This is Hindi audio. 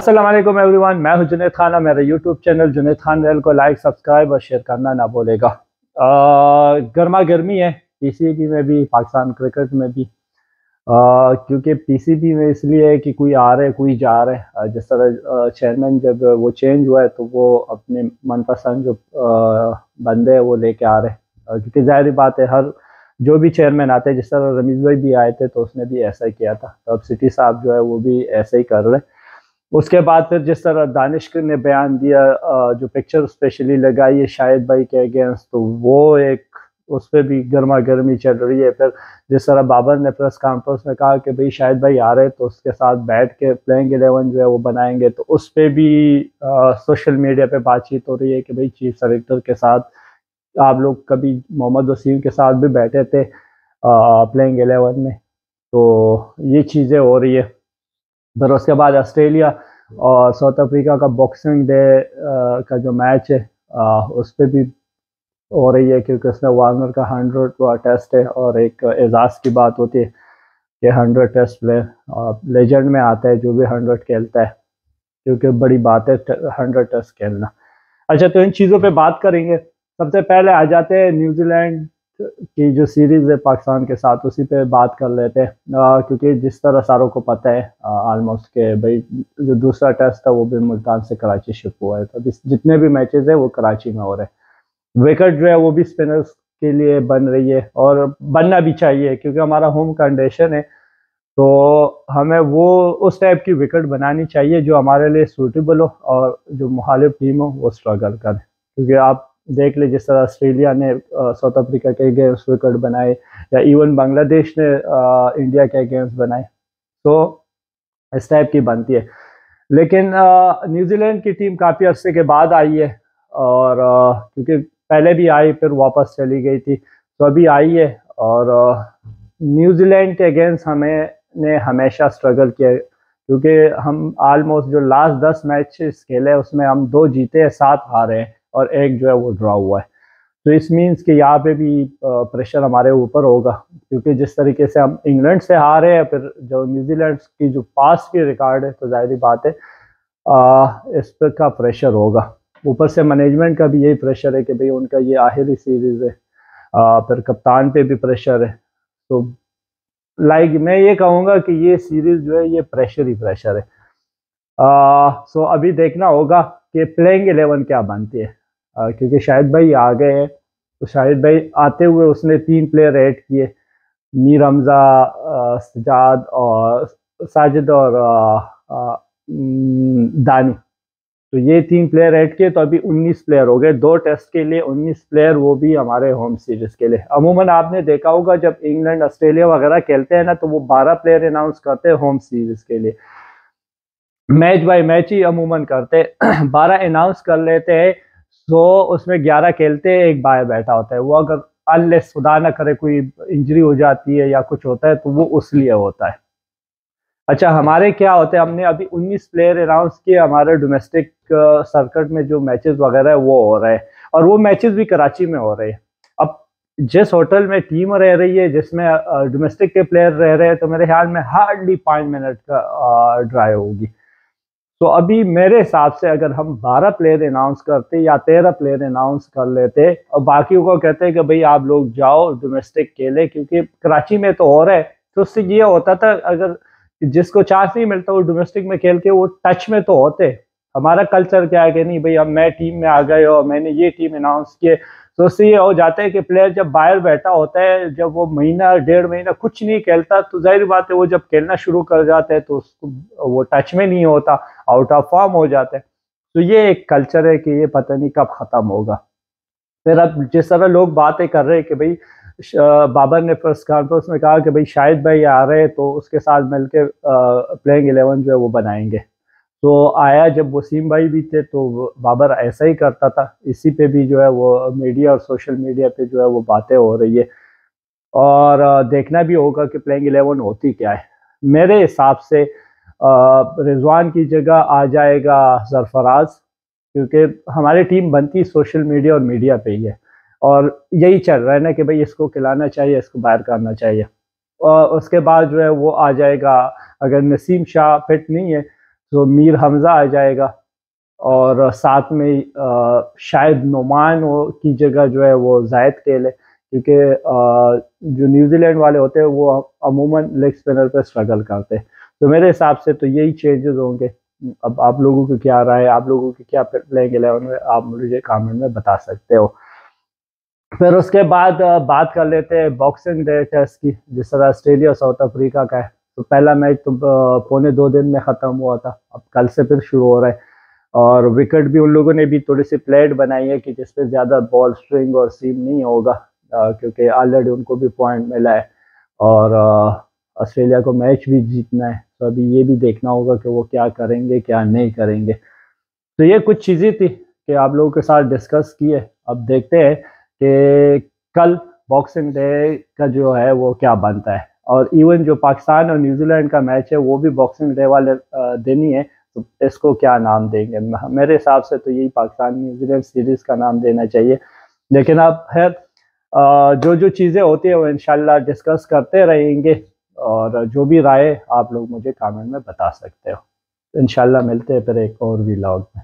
वालेकुम एवरीवन मैं हूँ जुनेद खान मेरा YouTube channel Juned Khan rail को लाइक सब्सक्राइब और शेयर करना ना बोलेगा गर्मा गर्मी है पीसीबी में भी, पाकिस्तान क्रिकेट में भी। क्योंकि पीसीबी में इसलिए है कि कोई आ रहे कोई जा रहे है। जिस तरह चेयरमैन जब वो चेंज हुआ है तो वो अपने मनपसंद जो बंदे हैं, वो लेके आ रहे हैं। क्योंकि ज़ाहिर बात है, हर जो भी चेयरमैन आते हैं, जिस तरह रमीज भाई भी आए थे तो उसने भी ऐसा ही किया था। तो अब सिटी साहब जो है, वो भी ऐसे ही कर रहे हैं। उसके बाद फिर जिस तरह दानिश ने बयान दिया जो पिक्चर स्पेशली लगाई है शाहिद भाई के अगेंस्ट तो वो एक उस पर भी गर्मा गर्मी चल रही है। फिर जिस तरह बाबर ने प्रेस कॉन्फ्रेंस में कहा कि भाई शाहिद भाई आ रहे तो उसके साथ बैठ के प्लेइंग एलेवन जो है वो बनाएँगे। तो उस पर भी आ, सोशल मीडिया पे बातचीत हो रही है कि भाई चीफ सेलेक्टर के साथ आप लोग कभी मोहम्मद वसीम के साथ भी बैठे थे प्लेइंग एलेवन में। तो ये चीज़ें हो रही है। फिर उसके बाद ऑस्ट्रेलिया और साउथ अफ्रीका का बॉक्सिंग डे का जो मैच है आ, उस पर भी हो रही है क्योंकि उसमें वार्नर का हंड्रेड टेस्ट है और एक एजाज़ की बात होती है कि हंड्रेड टेस्ट प्लेयर लेजेंड में आता है जो भी हंड्रेड खेलता है क्योंकि बड़ी बात है हंड्रेड टेस्ट खेलना। अच्छा तो इन चीज़ों पे बात करेंगे। सबसे पहले आ जाते हैं न्यूजीलैंड की जो सीरीज़ है पाकिस्तान के साथ, उसी पे बात कर लेते हैं। क्योंकि जिस तरह सारों को पता है आलमोस्ट के भाई, जो दूसरा टेस्ट था, वो भी मुल्तान से कराची शिफ्ट हुआ है। तो जितने भी मैचेस है, वो कराची में हो रहे हैं। विकेट जो है, वो भी स्पिनर्स के लिए बन रही है और बनना भी चाहिए, क्योंकि हमारा होम कंडीशन है। तो हमें वो, उस टाइप की विकेट बनानी चाहिए, जो हमारे लिए सूटेबल हो और जो मुखालिफ टीम हो, वो स्ट्रगल करें। क्योंकि आप देख ले जिस तरह ऑस्ट्रेलिया ने साउथ अफ्रीका के अगेंस्ट विकेट बनाए या इवन बांग्लादेश ने आ, इंडिया के अगेंस्ट बनाए। तो इस टाइप की बनती है। लेकिन न्यूजीलैंड की टीम काफ़ी अरसे के बाद आई है और क्योंकि पहले भी आई फिर वापस चली गई थी। तो अभी आई है और न्यूजीलैंड के अगेंस्ट हमें ने हमेशा स्ट्रगल किया क्योंकि हम आलमोस्ट जो लास्ट दस मैचेस खेले उसमें हम दो जीते हैं सात हारे हैं। और एक जो है वो ड्रा हुआ है। तो इस मीन्स कि यहाँ पे भी प्रेशर हमारे ऊपर होगा क्योंकि जिस तरीके से हम इंग्लैंड से हारे हैं फिर जो न्यूजीलैंड की जो पास की रिकॉर्ड है तो ज़ाहिर बात है आ, इस पर का प्रेशर होगा। ऊपर से मैनेजमेंट का भी यही प्रेशर है कि भाई उनका ये आखिरी सीरीज़ है। आ, फिर कप्तान पे भी प्रेशर है। तो लाइक मैं ये कहूँगा कि ये सीरीज़ जो है ये प्रेशर ही प्रेशर है। आ, सो अभी देखना होगा कि प्लेइंग एलेवन क्या बनती है। क्योंकि शाहिद भाई आ गए हैं तो शाहिद भाई आते हुए उसने तीन प्लेयर ऐड किए। मीर हमज़ा सजाद और साजिद और आ, दानी। तो ये तीन प्लेयर ऐड किए तो अभी 19 प्लेयर हो गए। दो टेस्ट के लिए 19 प्लेयर वो भी हमारे होम सीरीज़ के लिए। अमूमन आपने देखा होगा जब इंग्लैंड ऑस्ट्रेलिया वगैरह खेलते हैं ना तो वो 12 प्लेयर अनाउंस करते हैं होम सीरीज़ के लिए। मैच बाय मैच ही अमूमन करते 12 अनाउंस कर लेते हैं। तो उसमें ग्यारह खेलते, एक बाहर बैठा होता है। वो अगर अनलेस खुदा ना करे, कोई इंजरी हो जाती है या कुछ होता है तो वो उस लिए होता है। अच्छा हमारे क्या होते हैं? हमने अभी 19 प्लेयर अनाउंस किए, हमारे डोमेस्टिक सर्किट में जो मैचेस वगैरह है, वो हो रहे हैं। और वो मैचेस भी कराची में हो रहे हैं। अब जिस होटल में टीम रह रही है, जिसमें डोमेस्टिक के प्लेयर रह रहे हैं तो मेरे ख्याल में हार्डली पाँच मिनट का ड्राइव होगी। तो अभी मेरे हिसाब से अगर हम 12 प्लेयर अनाउंस करते या 13 प्लेयर अनाउंस कर लेते, और बाकियों को कहते कि भाई आप लोग जाओ डोमेस्टिक खेले, क्योंकि कराची में तो हो रहा है तो उससे ये होता था अगर जिसको चांस नहीं मिलता वो डोमेस्टिक में खेल के वो टच में तो होते। हमारा कल्चर क्या है कि नहीं, भाई अब मैं टीम में आ गए और मैंने ये टीम अनाउंस किए तो उससे ये हो जाता है कि प्लेयर जब बाहर बैठा होता है, जब वो महीना, डेढ़ महीना कुछ नहीं खेलता तो ज़ाहिर बात है वो जब खेलना शुरू कर जाता है तो उसको, वो टच में नहीं होता आउट ऑफ़ फॉर्म हो जाता है। तो ये एक कल्चर है कि ये पता नहीं कब ख़त्म होगा। फिर अब जिस तरह लोग बातें कर रहे हैं कि भाई बाबर ने प्रेस कॉन्फ्रेंस में कहा कि भाई शायद भाई आ रहे हैं तो उसके साथ मिलकर प्लेइंग एलेवन जो है वो बनाएँगे। तो आया जब वसीम भाई भी थे तो बाबर ऐसा ही करता था। इसी पे भी जो है वो मीडिया और सोशल मीडिया पे जो है वो बातें हो रही है। और देखना भी होगा कि प्लेइंग एलेवन होती क्या है। मेरे हिसाब से रिजवान की जगह आ जाएगा सरफराज, क्योंकि हमारी टीम बनती सोशल मीडिया और मीडिया पे ही है। और यही चल रहा है ना कि भाई इसको खिलाना चाहिए, इसको बाहर करना चाहिए। और उसके बाद जो है वो आ जाएगा, अगर नसीम शाह फिट नहीं है तो मीर हमज़ा आ जाएगा और साथ में आ, शायद नुमान की जगह जो है वो जायद खेल है क्योंकि जो न्यूजीलैंड वाले होते हैं वो अमूमन लेग स्पिनर पर स्ट्रगल करते हैं। तो मेरे हिसाब से तो यही चेंजेस होंगे। अब आप लोगों की क्या राय आप लोगों की क्या प्लेइंग एलेवन में आप मुझे कमेंट में बता सकते हो। फिर उसके बाद बात कर लेते हैं बॉक्सिंग डे टेस्ट की जिस तरह ऑस्ट्रेलिया साउथ अफ्रीका का है। तो पहला मैच तो पौने दो दिन में ख़त्म हुआ था। अब कल से फिर शुरू हो रहा है। और विकेट भी उन लोगों ने भी थोड़ी सी प्लेट बनाई है कि जिस जिसपे ज़्यादा बॉल स्ट्रिंग और सीम नहीं होगा क्योंकि ऑलरेडी उनको भी पॉइंट मिला है। और ऑस्ट्रेलिया को मैच भी जीतना है तो अभी ये भी देखना होगा कि वो क्या करेंगे, क्या नहीं करेंगे। तो ये कुछ चीज़ें थी कि आप लोगों के साथ डिस्कस किए। अब देखते हैं कि कल बॉक्सिंग डे का जो है वो क्या बनता है। और इवन जो पाकिस्तान और न्यूजीलैंड का मैच है, वो भी बॉक्सिंग डे वाले दिन ही है तो इसको क्या नाम देंगे? मेरे हिसाब से तो यही पाकिस्तान न्यूजीलैंड सीरीज़ का नाम देना चाहिए। लेकिन अब है जो जो चीज़ें होती है वो इनशाला डिस्कस करते रहेंगे और जो भी राय आप लोग मुझे कमेंट में बता सकते हो। इनशाला मिलते हैं फिर एक और भी लॉग में।